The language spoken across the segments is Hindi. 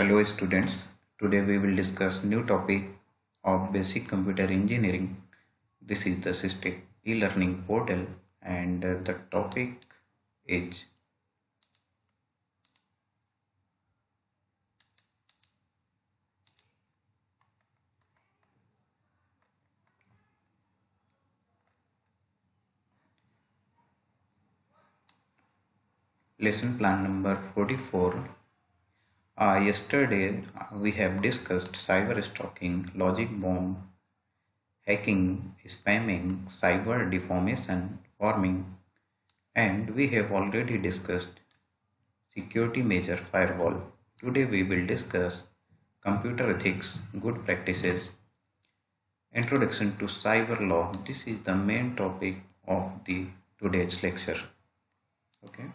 Hello students, today we will discuss new topic of basic computer engineering. This is the SysTech e-learning portal and uh, the topic is lesson plan number 44 uh, yesterday we have discussed cyber stalking, logic bomb, hacking, spamming, cyber deformation, forming, and we have already discussed security measure firewall. Today we will discuss computer ethics, good practices, introduction to cyber law. This is the main topic of the today's lecture. Okay.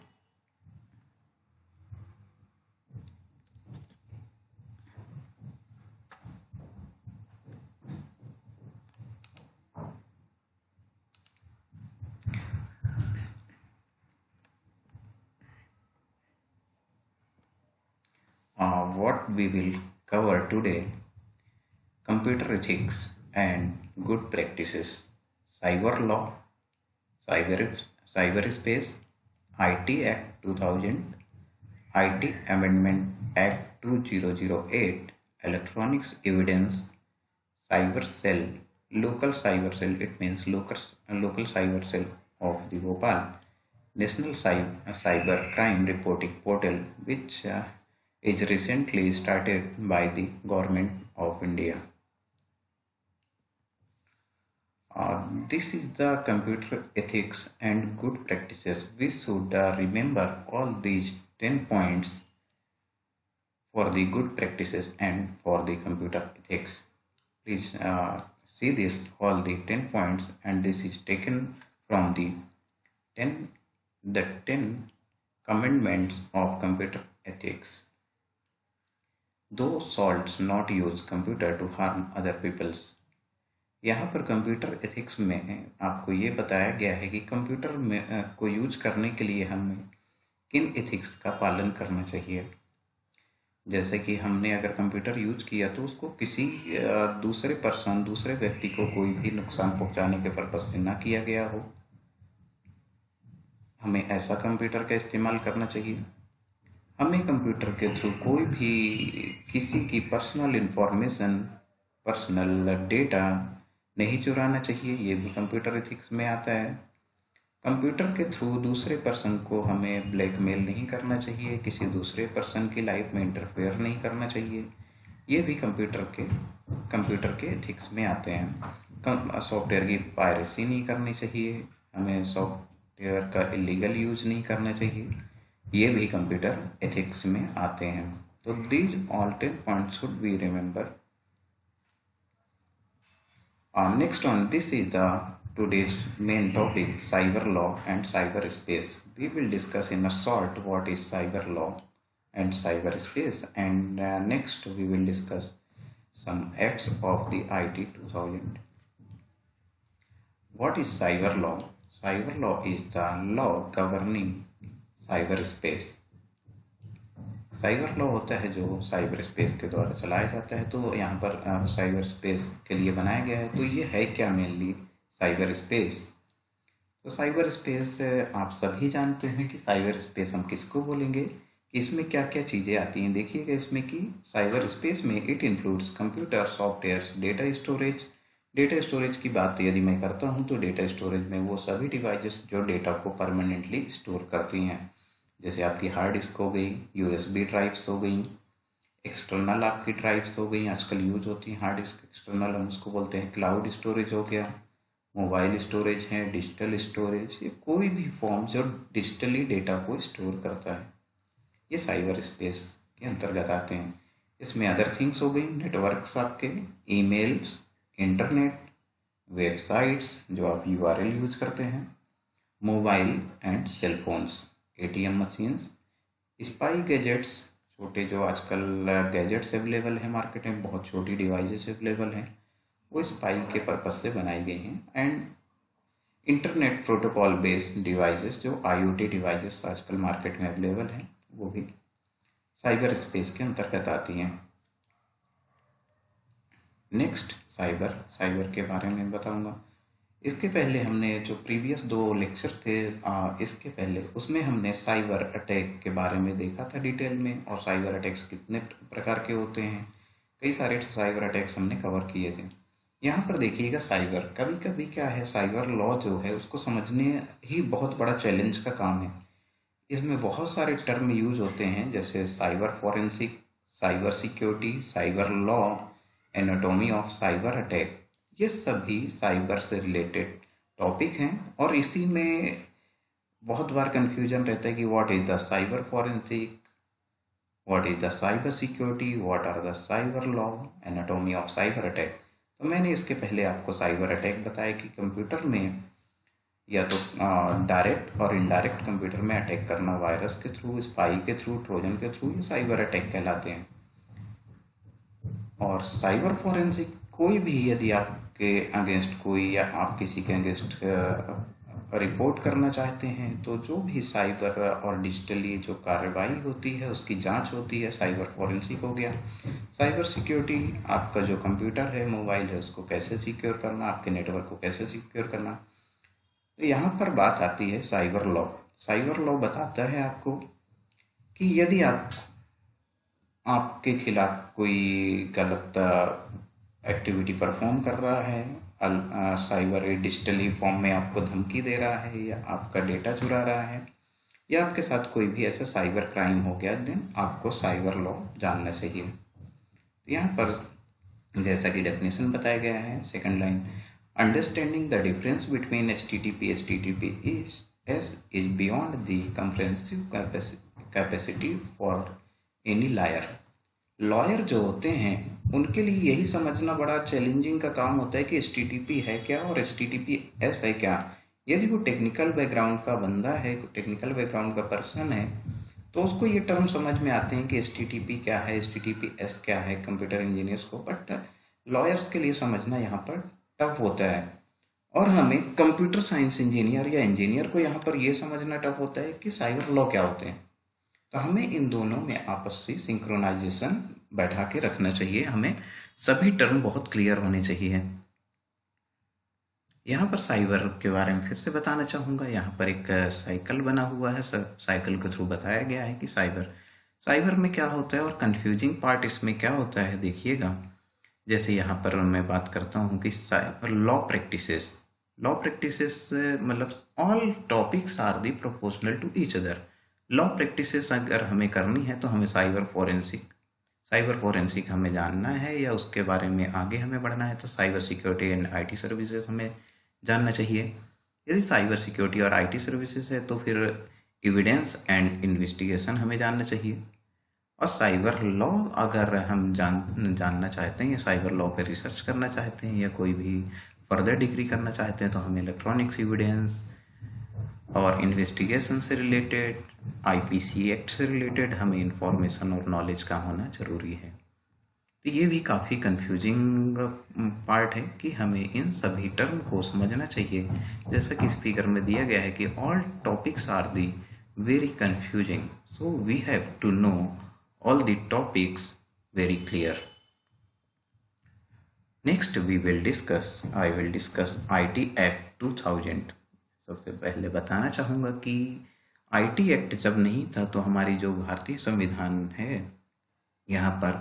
uh, what we will cover today computer ethics and good practices cyber law cyber cyberspace IT Act 2000 IT Amendment Act 2008 electronics evidence cyber cell local cyber cell it means local local cyber cell of the Bhopal national cyber crime reporting portal which uh, is recently started by the government of India. Uh, this is the computer ethics and good practices. We should uh, remember all these 10 points for the good practices and for the computer ethics. Please uh, see this all the 10 points and this is taken from the 10 the 10 commandments of computer ethics. Thou shalt not use computer to harm other peoples यहाँ पर कंप्यूटर एथिक्स में आपको ये बताया गया है कि कंप्यूटर में को यूज़ करने के लिए हमें किन एथिक्स का पालन करना चाहिए? जैसे कि हमने अगर कंप्यूटर यूज़ किया तो उसको किसी दूसरे पर्सन दूसरे व्यक्ति को कोई भी नुकसान पहुँचाने के पर्पज से ना किया गया हो। हमें ऐसा कंप्यूटर का इस्तेमाल करना चाहिए। हमें कंप्यूटर के थ्रू कोई भी किसी की पर्सनल इंफॉर्मेशन पर्सनल डेटा नहीं चुराना चाहिए, ये भी कंप्यूटर एथिक्स में आता है। कंप्यूटर के थ्रू दूसरे पर्सन को हमें ब्लैकमेल नहीं करना चाहिए, किसी दूसरे पर्सन की लाइफ में इंटरफेयर नहीं करना चाहिए। ये भी कंप्यूटर के कंप्यूटर के एथिक्स में आते हैं। सॉफ्टवेयर की पायरेसी नहीं करनी चाहिए, हमें सॉफ्टवेयर का इलीगल यूज़ नहीं करना चाहिए। ये भी कंप्यूटर एथिक्स में आते हैं तो these all ten point should be remember next on this is the today's main topic cyber law and cyberspace we will discuss in a short what is cyber law and cyberspace and uh, next we will discuss some acts of the IT 2000 what is cyber law cyber law is the law governing cyber space. Cyber law होता है जो साइबर स्पेस के द्वारा चलाया जाता है तो यहाँ पर साइबर स्पेस के लिए बनाया गया है। तो ये है क्या मेनली साइबर स्पेस? तो साइबर स्पेस, आप सभी जानते हैं कि साइबर स्पेस हम किसको बोलेंगे? कि इसमें क्या क्या चीज़ें आती हैं? देखिएगा इसमें कि साइबर स्पेस में it includes computer software data storage data storage की बात यदि मैं करता हूँ तो डेटा स्टोरेज में वो सभी डिवाइसेस जो डेटा को परमानेंटली स्टोर करती हैं। जैसे आपकी हार्ड डिस्क हो गई यूएसबी ड्राइव्स हो गई एक्सटर्नल आपकी ड्राइव्स हो गई, आजकल यूज़ होती हैं हार्ड डिस्क एक्सटर्नल हम उसको बोलते हैं क्लाउड स्टोरेज हो गया मोबाइल स्टोरेज है डिजिटल स्टोरेज ये कोई भी फॉर्म जो डिजिटली डेटा को स्टोर करता है, ये साइबर स्पेस के अंतर्गत आते हैं। इसमें अदर थिंग्स हो गई नेटवर्क्स आपके ईमेल्स इंटरनेट वेबसाइट्स जो आप यूआरएल यूज़ करते हैं mobile and cellphones ATM machines, spy gadgets, छोटे जो आजकल गैजेट्स अवेलेबल हैं मार्केट में, बहुत छोटी डिवाइसेस अवेलेबल हैं, वो स्पाई के पर्पज से बनाई गई हैं। And internet protocol based devices, जो आईओटी डिवाइसेस आजकल मार्केट में अवेलेबल हैं, वो भी साइबर स्पेस के अंतर्गत आती हैं। नेक्स्ट, साइबर साइबर के बारे में बताऊँगा। इसके पहले हमने जो प्रीवियस दो लेक्चर थे आ, इसके पहले उसमें हमने साइबर अटैक के बारे में देखा था डिटेल में और साइबर अटैक्स कितने प्रकार के होते हैं। कई सारे साइबर अटैक्स हमने कवर किए थे। यहाँ पर देखिएगा साइबर। कभी कभी क्या है साइबर लॉ जो है उसको समझने ही बहुत बड़ा चैलेंज का काम है। इसमें बहुत सारे टर्म यूज़ होते हैं जैसे cyber forensic cyber security cyber law anatomy of cyber attack. ये सभी साइबर से रिलेटेड टॉपिक हैं और इसी में बहुत बार कंफ्यूजन रहता है कि what is the cyber forensic what is the cyber security what are the cyber law anatomy of cyber attack तो मैंने इसके पहले आपको साइबर अटैक बताया कि कंप्यूटर में या तो डायरेक्ट और इनडायरेक्ट कंप्यूटर में अटैक करना वायरस के थ्रू स्पाई के थ्रू ट्रोजन के थ्रू ये साइबर अटैक कहलाते हैं। और साइबर फॉरेंसिक कोई भी यदि आपके अगेंस्ट कोई या आप किसी के अगेंस्ट रिपोर्ट करना चाहते हैं तो जो भी साइबर और डिजिटली जो कार्रवाई होती है, उसकी जाँच होती है साइबर फॉरेंसिक हो गया। साइबर सिक्योरिटी आपका जो कंप्यूटर है मोबाइल है, उसको कैसे सिक्योर करना, आपके नेटवर्क को कैसे सिक्योर करना। तो यहाँ पर बात आती है साइबर लॉ साइबर लॉ बताता है आपको कि यदि आप, आपके खिलाफ कोई गलत एक्टिविटी परफॉर्म कर रहा है साइबर डिजिटली फॉर्म में आपको धमकी दे रहा है या आपका डेटा चुरा रहा है, या आपके साथ कोई भी ऐसा साइबर क्राइम हो गया देन आपको साइबर लॉ जानना चाहिए। तो यहाँ पर जैसा कि डेफिनेशन बताया गया है second line understanding the difference between H T T P is S is beyond lawyer जो होते हैं, उनके लिए यही समझना बड़ा चैलेंजिंग का काम होता है कि एच है क्या और एच एस है क्या? यदि वो टेक्निकल बैकग्राउंड का बंदा है टेक्निकल बैकग्राउंड का पर्सन है तो उसको ये टर्म समझ में आते हैं कि एच क्या है एच एस क्या है कंप्यूटर इंजीनियर्स को बट लॉयर्स के लिए समझना यहाँ पर टफ होता है। और हमें कंप्यूटर साइंस इंजीनियर या इंजीनियर को यहाँ पर यह समझना टफ होता है कि साइबर लॉ क्या होते हैं। तो हमें इन दोनों में आपस से सिंक्रोनाइजेशन बैठा के रखना चाहिए। हमें सभी टर्म बहुत क्लियर होने चाहिए। यहाँ पर साइबर के बारे में फिर से बताना चाहूँगा। यहाँ पर एक साइकिल बना हुआ है। साइकिल के थ्रू बताया गया है कि साइबर साइबर में क्या होता है और कंफ्यूजिंग पार्ट इसमें क्या होता है देखिएगा। जैसे यहाँ पर मैं बात करता हूँ कि cyber law practices law practices मतलब all topics are the proportional to each other law practices अगर हमें करनी है तो हमें साइबर फोरेंसिक साइबर फोरेंसिक हमें जानना है या उसके बारे में आगे हमें बढ़ना है तो cyber security and IT services हमें जानना चाहिए। यदि साइबर सिक्योरिटी और आईटी सर्विसेज़ है तो फिर एविडेंस एंड इन्वेस्टिगेशन हमें जानना चाहिए। और साइबर लॉ अगर हम जान, जानना चाहते हैं या साइबर लॉ पर रिसर्च करना चाहते हैं या कोई भी फर्दर डिग्री करना चाहते हैं तो हमें इलेक्ट्रॉनिक्स एविडेंस और इन्वेस्टिगेशन से रिलेटेड आईपीसी एक्ट से रिलेटेड हमें इंफॉर्मेशन और नॉलेज का होना ज़रूरी है। तो ये भी काफ़ी कंफ्यूजिंग पार्ट है कि हमें इन सभी टर्म को समझना चाहिए। जैसा कि स्पीकर में दिया गया है कि all topics are the very confusing so we have to know all the topics very clear next we will discuss I will discuss I T act two thousand सबसे पहले बताना चाहूँगा कि आईटी एक्ट जब नहीं था तो हमारी जो भारतीय संविधान है, यहाँ पर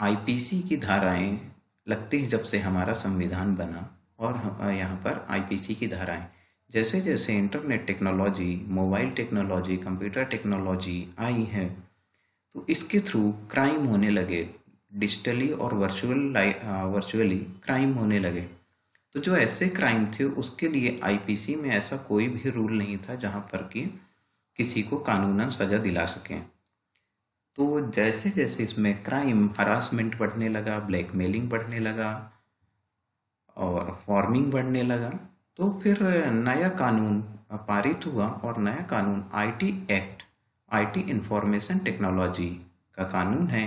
आईपीसी की धाराएँ लगती हैं जब से हमारा संविधान बना, और यहाँ पर आईपीसी की धाराएँ। जैसे जैसे internet technology, mobile technology, computer technology आई है तो इसके थ्रू क्राइम होने लगे, डिजिटली और वर्चुअल वर्चुअली क्राइम होने लगे। तो जो ऐसे क्राइम थे, उसके लिए आईपीसी में ऐसा कोई भी रूल नहीं था जहाँ पर कि किसी को कानूनन सजा दिला सकें। तो जैसे जैसे इसमें क्राइम हरासमेंट बढ़ने लगा ब्लैकमेलिंग बढ़ने लगा और फॉर्मिंग बढ़ने लगा तो फिर नया कानून पारित हुआ और नया कानून IT act IT information technology का कानून है,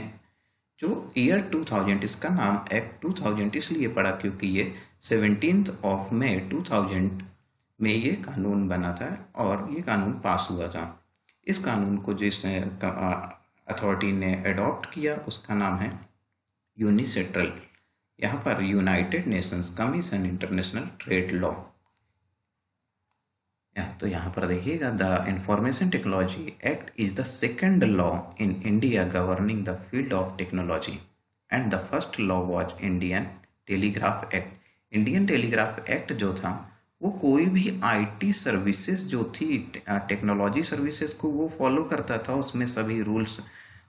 जो ईयर 2000 इसका नाम एक्ट 2000 इसलिए पड़ा क्योंकि ये सेवनटीन ऑफ़ मे 2000 में ये कानून बना था और ये कानून पास हुआ था। इस कानून को जिस अथॉरिटी ने अडॉप्ट किया, उसका नाम है यूनिसेट्रल यहाँ पर United Nations commission international trade law तो यहाँ पर देखिएगा, the information technology act is the second law in India governing the field of technology. And the first law was Indian telegraph act. Indian telegraph act जो था, वो कोई भी आईटी सर्विसेज़ जो थी टेक्नोलॉजी सर्विसेज़ को वो फॉलो करता था, उसमें सभी रूल्स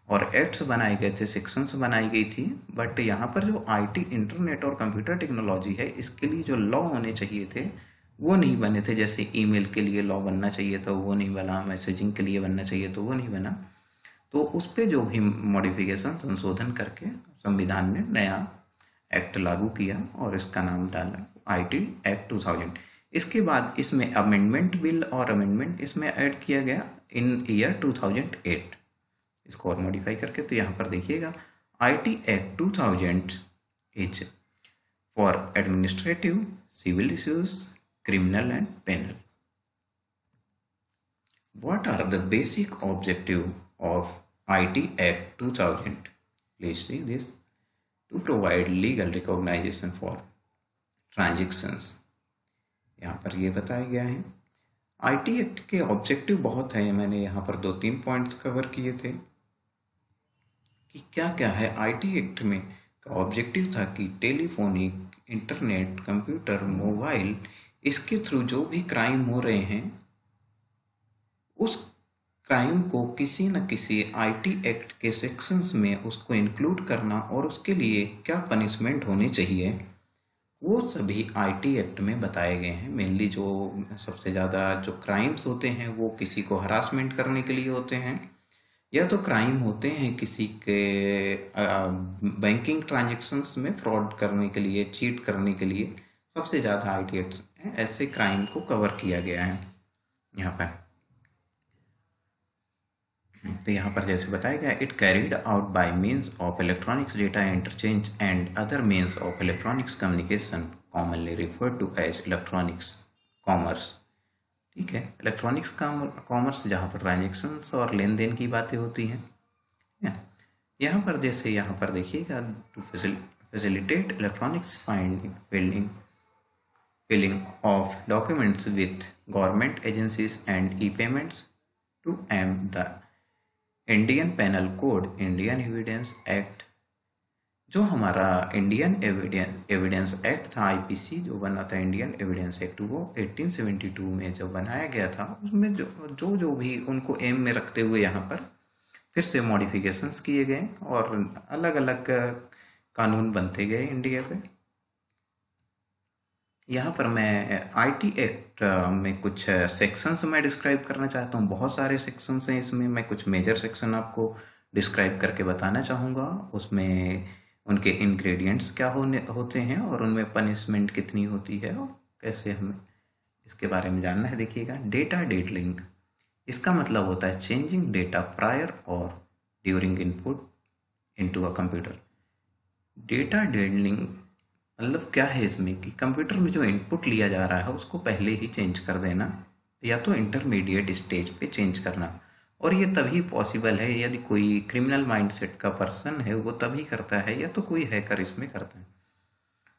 और एक्ट्स बनाए गए थे सेक्शंस बनाई गई थी बट यहाँ पर जो आईटी इंटरनेट और कंप्यूटर टेक्नोलॉजी है, इसके लिए जो लॉ होने चाहिए थे, वो नहीं बने थे। जैसे ईमेल के लिए लॉ बनना चाहिए था, वो नहीं बना। मैसेजिंग के लिए बनना चाहिए तो वो नहीं बना। तो उस पर जो भी मॉडिफिकेशन संशोधन करके संविधान ने नया एक्ट लागू किया और इसका नाम डाला आईटी एक्ट 2000 इसके बाद इसमें अमेंडमेंट बिल और अमेंडमेंट इसमें ऐड किया गया इन ईयर 2008 इसको और मॉडिफाई करके तो यहाँ पर देखिएगा I T act two thousand is for administrative civil issues criminal and penal what are the basic objective of IT Act 2000 please see this. To provide legal recognition for transactions. यहाँ पर ये बताया गया है। आईटी एक्ट के ऑब्जेक्टिव बहुत है। मैंने यहाँ पर दो तीन पॉइंट्स कवर किए थे। कि क्या क्या है आईटी एक्ट में? का ऑब्जेक्टिव था कि टेलीफोनिक इंटरनेट कंप्यूटर मोबाइल इसके थ्रू जो भी क्राइम हो रहे हैं, उस क्राइम को किसी न किसी आईटी एक्ट के सेक्शंस में उसको इंक्लूड करना और उसके लिए क्या पनिशमेंट होनी चाहिए, वो सभी आईटी एक्ट में बताए गए हैं। मेनली जो सबसे ज़्यादा जो क्राइम्स होते हैं, वो किसी को हरासमेंट करने के लिए होते हैं। या तो क्राइम होते हैं किसी के बैंकिंग ट्रांजेक्शन्स में फ्रॉड करने के लिए चीट करने के लिए। सबसे ज़्यादा आई टी एक्ट ऐसे क्राइम को कवर किया गया है। यहाँ पर। तो यहाँ पर जैसे बताया गया it carried out by means of electronics data interchange and other means of electronics communication commonly refer to as electronics commerce ठीक है? इलेक्ट्रॉनिक्स कॉमर्स जहाँ पर ट्रांजेक्शन्स और लेन देन की बातें होती हैं। यहाँ पर जैसे यहाँ पर देखिएगा to facilitate electronics finding fielding filling of documents with government agencies and e payments to am the Indian panel code Indian evidence act जो हमारा इंडियन एविडेंस एक्ट था आईपीसी जो बना था इंडियन एविडेंस एक्ट वो 1872 में जो बनाया गया था, उसमें जो जो जो भी उनको एम में रखते हुए यहाँ पर फिर से मॉडिफिकेशंस किए गए और अलग अलग कानून बनते गए इंडिया पे। यहाँ पर मैं आईटी एक्ट में कुछ सेक्शंस मैं डिस्क्राइब करना चाहता हूँ। बहुत सारे सेक्शंस हैं इसमें। मैं कुछ मेजर सेक्शन आपको डिस्क्राइब करके बताना चाहूँगा। उसमें उनके इंग्रेडिएंट्स क्या होने, होते हैं और उनमें पनिशमेंट कितनी होती है और कैसे हमें इसके बारे में जानना है, देखिएगा। डेटा डेट लिंक इसका मतलब होता है चेंजिंग डेटा प्रायर और during input into a computer data date link मतलब क्या है इसमें कि कंप्यूटर में जो इनपुट लिया जा रहा है, उसको पहले ही चेंज कर देना, या तो इंटरमीडिएट स्टेज पे चेंज करना। और ये तभी पॉसिबल है, यदि कोई क्रिमिनल माइंडसेट का पर्सन है, वो तभी करता है, या तो कोई हैकर इसमें करता है।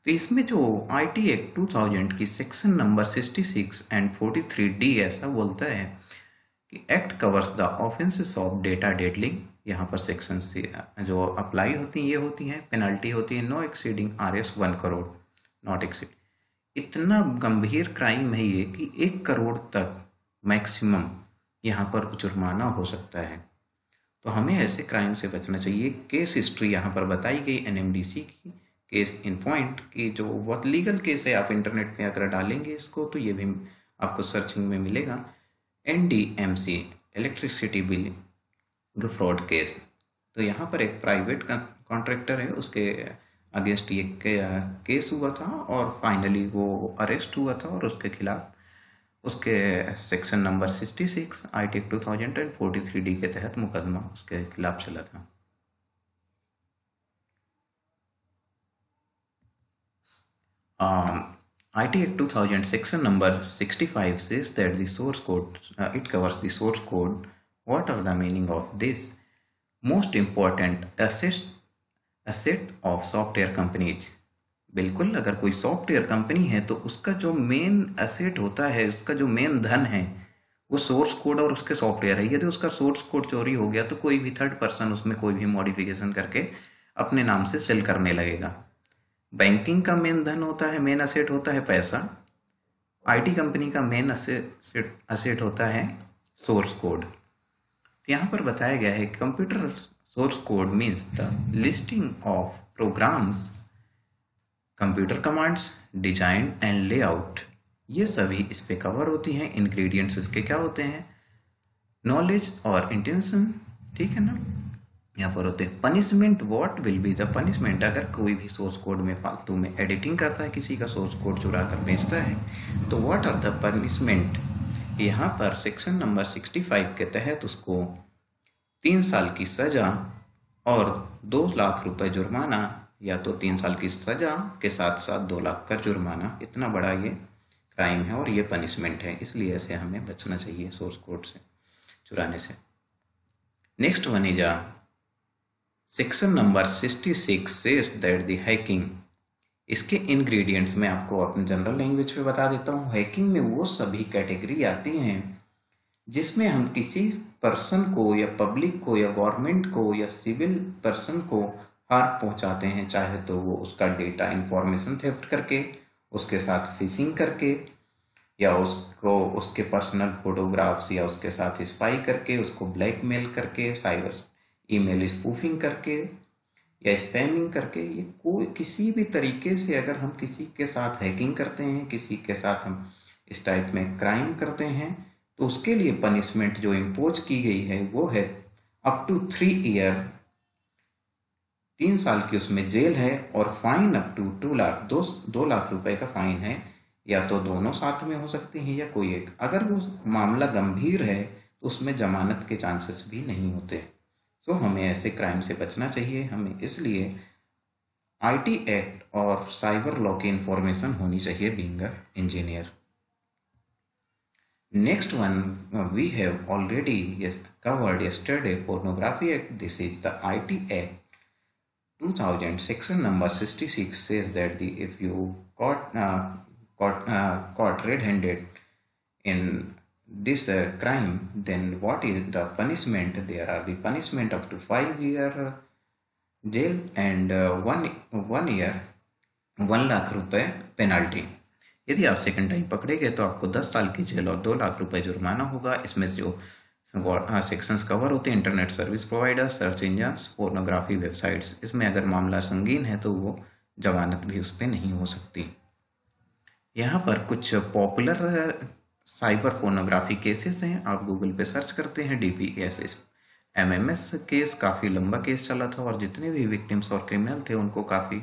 तो इसमें जो I T act two thousand की section number sixty six and forty three D ऐसा बोलता है कि act covers the offences of data dealing यहाँ पर सेक्शन से जो अप्लाई होती हैं, ये होती हैं पेनल्टी होती है no exceeding R S one crore not exceed इतना गंभीर क्राइम है ये कि एक करोड़ तक मैक्सिमम यहाँ पर जुर्माना हो सकता है। तो हमें ऐसे क्राइम से बचना चाहिए। केस हिस्ट्री यहाँ पर बताई गई एनएमडीसी की केस इन पॉइंट की जो बहुत लीगल केस है, आप इंटरनेट पे अगर डालेंगे इसको तो ये भी आपको सर्चिंग में मिलेगा। N D M C electricity bill fraud case तो यहाँ पर एक प्राइवेट कॉन्ट्रैक्टर है उसके अगेंस्ट ये केस हुआ था और फाइनली वो अरेस्ट हुआ था और उसके खिलाफ उसके section number 66 I T two thousand and forty three D के तहत मुकदमा उसके खिलाफ चला था। I T act two thousand section number 65 says that the source code uh, it covers the source code what are the meaning of this? Most important assets, asset of software companies बिल्कुल, अगर कोई सॉफ्टवेयर कंपनी है तो उसका जो मेन असेट होता है, उसका जो मेन धन है, वो सोर्स कोड और उसके सॉफ्टवेयर है। यदि उसका सोर्स कोड चोरी हो गया तो कोई भी थर्ड पर्सन उसमें कोई भी मॉडिफिकेशन करके अपने नाम से सेल करने लगेगा। बैंकिंग का मेन धन होता है मेन असेट होता है पैसा। आईटी कंपनी का मेन असेट असेट होता है सोर्स कोड तो यहाँ पर बताया गया है computer source code means the listing of programs computer commands design and layout ये सभी इस पे कवर होती हैं इंग्रेडिएंट्स इसके क्या होते हैं? नॉलेज और इंटेंशन ठीक है ना? यहाँ पर होते हैं punishment what will be the punishment अगर कोई भी सोर्स कोड में, फालतू में एडिटिंग करता है, किसी का सोर्स कोड चुरा कर बेचता है तो व्हाट आर द पनिशमेंट यहाँ पर सेक्शन नंबर 65 के तहत उसको तीन साल की सजा और दो लाख रुपए जुर्माना, या तो तीन साल की सजा के साथ साथ दो लाख का जुर्माना। इतना बड़ा ये क्राइम है और ये पनिशमेंट है, इसलिए ऐसे हमें बचना चाहिए सोर्स कोड से, चुराने से। Next one is section number 66 says that the hacking इसके इंग्रेडिएंट्स में आपको अपने जनरल लैंग्वेज में बता देता हूँ। हैकिंग में वो सभी कैटेगरी आती हैं, जिसमें हम किसी पर्सन को या पब्लिक को या गवर्नमेंट को या सिविल पर्सन को हार्म पहुंचाते हैं, चाहे तो वो उसका डेटा इंफॉर्मेशन थेफ्ट करके, उसके साथ फिशिंग करके, या उसको, उसके पर्सनल फोटोग्राफ्स या उसके साथ स्पाई करके, उसको ब्लैकमेल करके साइबर ईमेल स्पूफिंग करके या स्पैमिंग करके ये कोई किसी भी तरीके से अगर हम किसी के साथ हैकिंग करते हैं, किसी के साथ हम इस टाइप में क्राइम करते हैं तो उसके लिए पनिशमेंट जो इम्पोज की गई है, वो है अप टू थ्री ईयर तीन साल की उसमें जेल है और fine up to two lakh दो दो लाख रुपए का फाइन है। या तो दोनों साथ में हो सकते हैं या कोई एक। अगर वो मामला गंभीर है तो उसमें जमानत के चांसेस भी नहीं होते। सो so, हमें ऐसे क्राइम से बचना चाहिए। हमें इसलिए आईटी एक्ट और साइबर लॉ की इंफॉर्मेशन होनी चाहिए being engineer next one we have already covered yesterday pornography act this is the IT act 2000 section number 66 says that the if you caught uh, caught uh, caught red-handed in this uh, crime then what is the punishment? There are the punishment up to five year jail and uh, one one year one lakh रुपए पेनल्टी यदि आप सेकंड टाइम पकड़े गए तो आपको दस साल की जेल और दो लाख रुपए जुर्माना होगा। इसमें जो सेक्शंस कवर होते हैं internet service provider search engine pornography websites इसमें अगर मामला संगीन है तो वो जमानत भी उस पर नहीं हो सकती। यहाँ पर कुछ पॉपुलर साइबर फोनोग्राफी केसेस हैं आप गूगल पे सर्च करते हैं D P S S M M S case काफ़ी लंबा केस चला था और जितने भी विक्टिम्स और क्रिमिनल थे उनको काफ़ी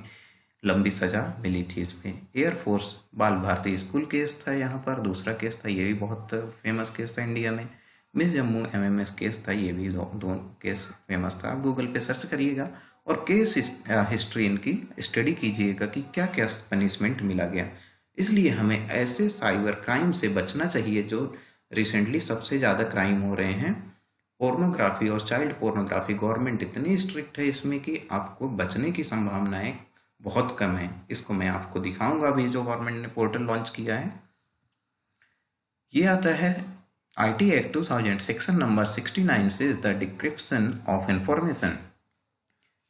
लंबी सज़ा मिली थी इस पर एयरफोर्स बाल भारती स्कूल केस था यहाँ पर दूसरा केस था ये भी बहुत फ़ेमस केस था इंडिया में। Miss Jammu M M S case था ये भी दो, दो केस फ़ेमस था। आप गूगल पे सर्च करिएगा और केस हिस्ट्री इनकी स्टडी कीजिएगा कि क्या क्या पनिशमेंट मिला गया। इसलिए हमें ऐसे साइबर क्राइम से बचना चाहिए जो रिसेंटली सबसे ज़्यादा क्राइम हो रहे हैं। पोर्नोग्राफी और चाइल्ड पोर्नोग्राफी गवर्नमेंट इतनी स्ट्रिक्ट है इसमें कि आपको बचने की संभावनाएँ बहुत कम है। इसको मैं आपको दिखाऊँगा अभी जो गवर्नमेंट ने पोर्टल लॉन्च किया है। ये आता है आईटी एक्ट 2000 सेक्शन नंबर 69 से is the decryption of information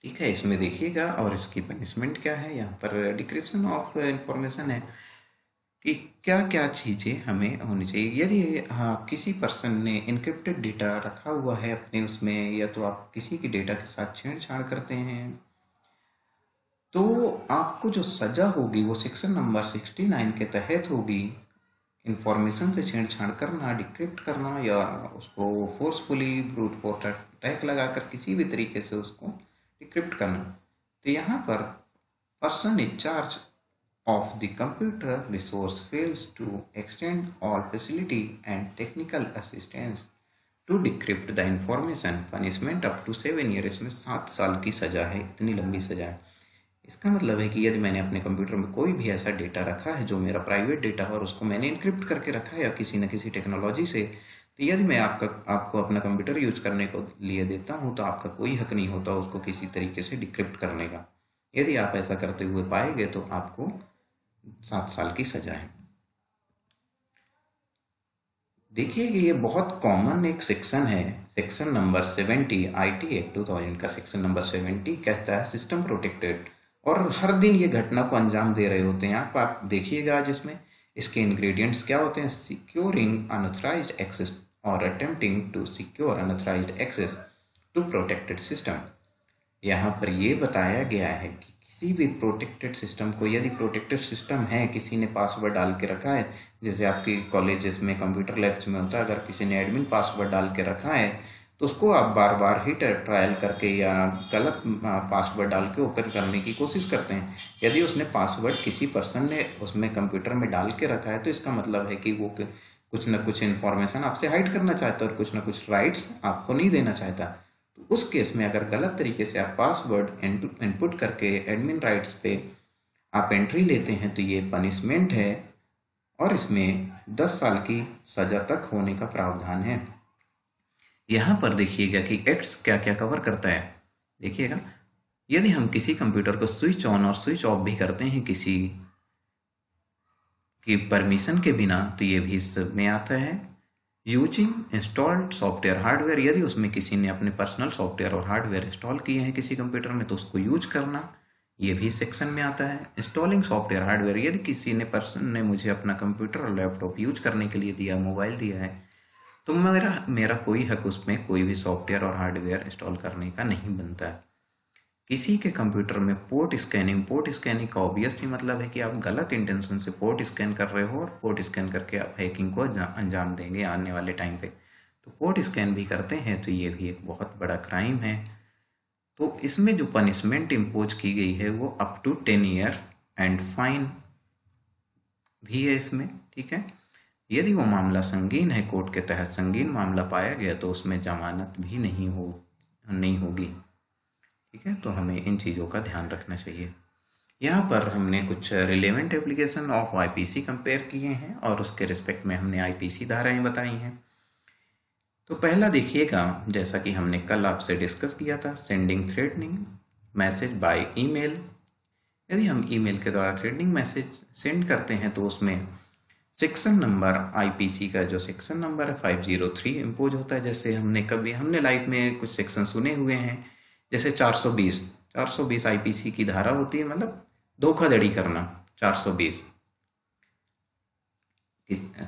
ठीक है, इसमें देखिएगा और इसकी पनिशमेंट क्या है। यहाँ पर डिक्रिप्शन ऑफ़ इंफॉर्मेशन है। कि क्या क्या चीज़ें हमें होनी चाहिए। यदि हाँ किसी पर्सन ने इनक्रिप्टेड डेटा रखा हुआ है अपने उसमें, या तो आप किसी के डेटा के साथ छेड़छाड़ करते हैं तो आपको जो सजा होगी, वो सेक्शन नंबर सिक्सटी नाइन के तहत होगी। इंफॉर्मेशन से छेड़छाड़ करना डिक्रिप्ट करना, या उसको फोर्सफुली ब्रूट फोर्स अटैक लगाकर किसी भी तरीके से उसको डिक्रिप्ट करना। तो यहाँ पर person in charge of the computer resource fails to extend all facility and technical assistance to decrypt the information. Punishment up to seven year इसमें सात साल की सज़ा है। इतनी लंबी सज़ा है। इसका मतलब है कि यदि मैंने अपने कंप्यूटर में कोई भी ऐसा डेटा रखा है, जो मेरा प्राइवेट डेटा है और उसको मैंने इनक्रिप्ट करके रखा है या किसी न किसी टेक्नोलॉजी से तो यदि मैं आपका, आपको अपना कंप्यूटर यूज़ करने को लिए देता हूँ तो आपका कोई हक नहीं होता उसको किसी तरीके से डिक्रिप्ट करने का। यदि आप ऐसा करते हुए पाए गए तो आपको सात साल की सजा है। देखिए कि ये बहुत कॉमन एक सेक्शन है। Section number seventy act two thousand का सेक्शन नंबर सेवेंटी कहता है सिस्टम प्रोटेक्टेड और हर दिन ये घटना को अंजाम दे रहे होते हैं। आप आप देखिएगा जिसमें इसके इंग्रेडिएंट्स क्या होते हैं? सिक्योरिंग अनऑथराइज्ड एक्सेस और attempting to secure unauthorised access to protected system यहाँ पर ये बताया गया है कि किसी भी प्रोटेक्टेड सिस्टम को, यदि प्रोटेक्टेड सिस्टम है, किसी ने पासवर्ड डाल के रखा है, जैसे आपकी कॉलेजेस में कंप्यूटर लैब्स में होता है, अगर किसी ने एडमिन पासवर्ड डाल के रखा है तो उसको आप बार बार ही ट्रायल करके या गलत पासवर्ड डाल के ओपन करने की कोशिश करते हैं। यदि उसने पासवर्ड किसी पर्सन ने उसमें कंप्यूटर में डाल के रखा है तो इसका मतलब है कि वो कुछ ना कुछ इन्फॉर्मेशन आपसे हाइड करना चाहता है और कुछ ना कुछ राइट्स आपको नहीं देना चाहता। तो उस केस में अगर गलत तरीके से आप पासवर्ड इनपुट करके एडमिन राइट्स पे आप एंट्री लेते हैं तो ये पनिशमेंट है और इसमें 10 साल की सजा तक होने का प्रावधान है। यहाँ पर देखिएगा कि एक्ट्स क्या क्या कवर करता है। देखिएगा, यदि हम किसी कंप्यूटर को स्विच ऑन और स्विच ऑफ़ भी करते हैं किसी की परमिशन के बिना तो ये भी इसमें आता है। Using, installed software, hardware. यदि उसमें किसी ने अपने पर्सनल सॉफ्टवेयर और हार्डवेयर इंस्टॉल किए हैं किसी कंप्यूटर में तो उसको यूज़ करना, ये भी सेक्शन में आता है। Installing software, hardware. यदि किसी ने पर्सन ने मुझे अपना कंप्यूटर और लैपटॉप यूज़ करने के लिए दिया, मोबाइल दिया है तो मेरा मेरा कोई हक उसमें कोई भी सॉफ्टवेयर और हार्डवेयर इंस्टॉल करने का नहीं बनता। है किसी के कंप्यूटर में पोर्ट स्कैनिंग पोर्ट स्कैनिंग का ऑब्वियस ही मतलब है कि आप गलत इंटेंशन से पोर्ट स्कैन कर रहे हो और पोर्ट स्कैन करके आप हैकिंग को अंजाम देंगे आने वाले टाइम पे। तो पोर्ट स्कैन भी करते हैं तो ये भी एक बहुत बड़ा क्राइम है। तो इसमें जो पनिशमेंट इम्पोज की गई है, वो up to ten year and fine भी है इसमें, ठीक है? यदि वो मामला संगीन है कोर्ट के तहत संगीन मामला पाया गया तो उसमें जमानत भी नहीं हो, नहीं होगी। ठीक है? तो हमें इन चीज़ों का ध्यान रखना चाहिए। यहाँ पर हमने कुछ relevant application of IPC compare किए हैं और उसके रिस्पेक्ट में हमने आईपीसी धाराएँ बताई हैं। तो पहला देखिएगा, जैसा कि हमने कल आपसे डिस्कस किया था sending threatening message by email यदि हम ईमेल के द्वारा थ्रेडनिंग मैसेज सेंड करते हैं तो उसमें सेक्शन नंबर आईपीसी का जो सेक्शन नंबर है फाइव ज़ीरो थ्री इम्पोज होता है। जैसे हमने कभी, हमने लाइफ में कुछ सेक्शन सुने हुए हैं जैसे चार सौ बीस, चार सौ बीस आईपीसी की धारा होती है मतलब धोखाधड़ी करना, चार सौ बीस।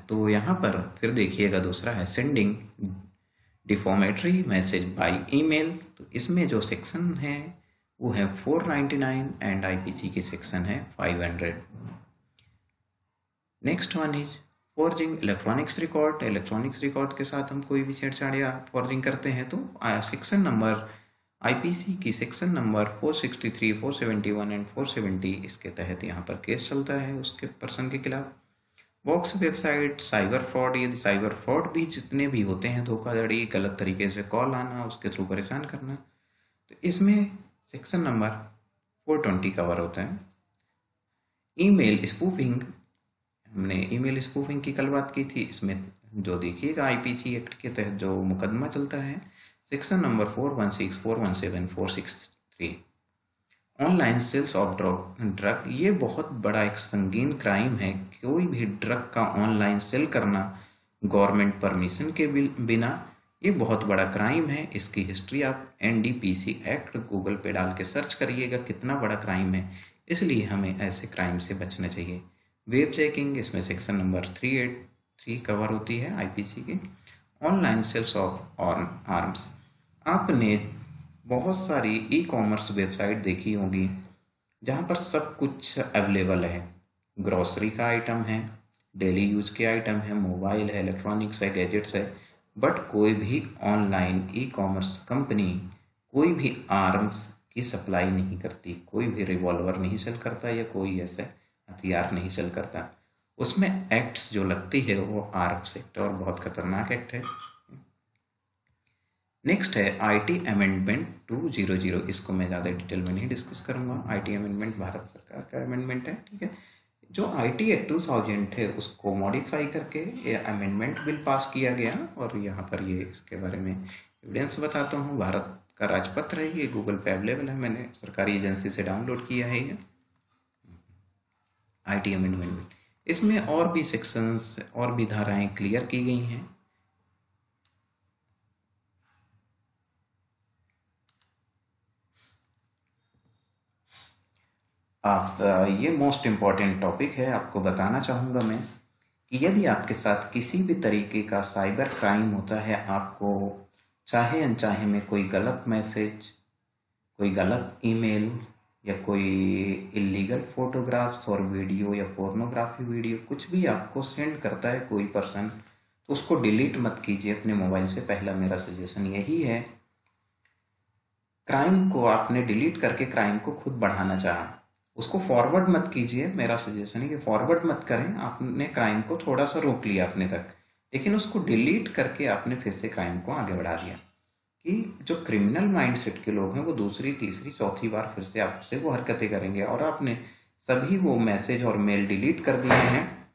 तो यहाँ पर फिर देखिएगा दूसरा है sending defamatory message by email तो इसमें जो सेक्शन है, वो है 499 एंड आईपीसी की सेक्शन है 500 next one is forging electronics record electronics record के साथ हम कोई भी छेड़छाड़ या फॉर्जिंग करते हैं तो सेक्शन नंबर आईपीसी की सेक्शन नंबर 463, 471 एंड 470 इसके तहत यहाँ पर केस चलता है उसके पर्सन के खिलाफ। बॉक्स वेबसाइट साइबर फ्रॉड यदि साइबर फ्रॉड भी जितने भी होते हैं धोखाधड़ी गलत तरीके से कॉल आना उसके थ्रू परेशान करना तो इसमें सेक्शन नंबर 420 कवर होता है। ईमेल स्पूफिंग हमने ईमेल स्पूफिंग की कल बात की थी इसमें जो देखिएगा आईपीसी एक्ट के तहत जो मुकदमा चलता है four six three. Online sales of drug drug, ये बहुत बड़ा एक संगीन क्राइम है। कोई भी ड्रग का ऑनलाइन सेल करना, गवर्नमेंट परमिशन के बिना, ये बहुत बड़ा क्राइम है। इसकी हिस्ट्री आप एनडीपीसी एक्ट गूगल पे डाल के सर्च करिएगा, कितना बड़ा क्राइम है। इसलिए हमें ऐसे क्राइम से बचना चाहिए। वेब चेकिंग, इसमें section number three eight, three cover होती है आईपीसी की। Online sales of arms. आपने बहुत सारी ई कॉमर्स वेबसाइट देखी होगी, जहाँ पर सब कुछ अवेलेबल है। ग्रॉसरी का आइटम है डेली यूज़ के आइटम है मोबाइल है इलेक्ट्रॉनिक्स है गैजेट्स है बट कोई भी ऑनलाइन ई कॉमर्स कंपनी कोई भी आर्म्स की सप्लाई नहीं करती, कोई भी रिवॉल्वर नहीं सेल करता या कोई ऐसा हथियार नहीं सेल करता। उसमें एक्ट्स जो लगती है वो आर्फ सेक्टर और बहुत खतरनाक एक्ट है। नेक्स्ट है IT amendment two zero zero इसको मैं ज़्यादा डिटेल में नहीं डिस्कस करूँगा। आईटी अमेंडमेंट भारत सरकार का अमेंडमेंट है, ठीक है? जो I T act two thousand है, उसको मॉडिफाई करके ये अमेंडमेंट बिल पास किया गया और यहाँ पर ये इसके बारे में एविडेंस बताता हूँ। भारत का राजपत्र है ये गूगल पे अवेलेबल है। मैंने सरकारी एजेंसी से डाउनलोड किया है ये। आई टी अमेंडमेंट बिल इसमें और भी सेक्शंस और भी धाराएँ क्लियर की गई हैं। आप ये मोस्ट इंपॉर्टेंट टॉपिक है, आपको बताना चाहूँगा मैं कि यदि आपके साथ किसी भी तरीके का साइबर क्राइम होता है, आपको चाहे अनचाहे में कोई गलत मैसेज कोई गलत ईमेल या कोई इलीगल फोटोग्राफ्स और वीडियो या पोर्नोग्राफी वीडियो कुछ भी आपको सेंड करता है कोई पर्सन तो उसको डिलीट मत कीजिए, अपने मोबाइल से पहला मेरा सजेशन यही है। क्राइम को आपने डिलीट करके क्राइम को खुद बढ़ाना चाहा। उसको फॉरवर्ड मत कीजिए, मेरा सजेशन है कि फॉरवर्ड मत करें, आपने क्राइम को थोड़ा सा रोक लिया अपने तक। लेकिन उसको डिलीट करके आपने फिर से क्राइम को आगे बढ़ा दिया। कि जो क्रिमिनल माइंडसेट के लोग हैं, वो दूसरी, तीसरी, चौथी बार फिर से आपसे वो हरकतें करेंगे और आपने सभी वो मैसेज और मेल डिलीट कर दिए हैं।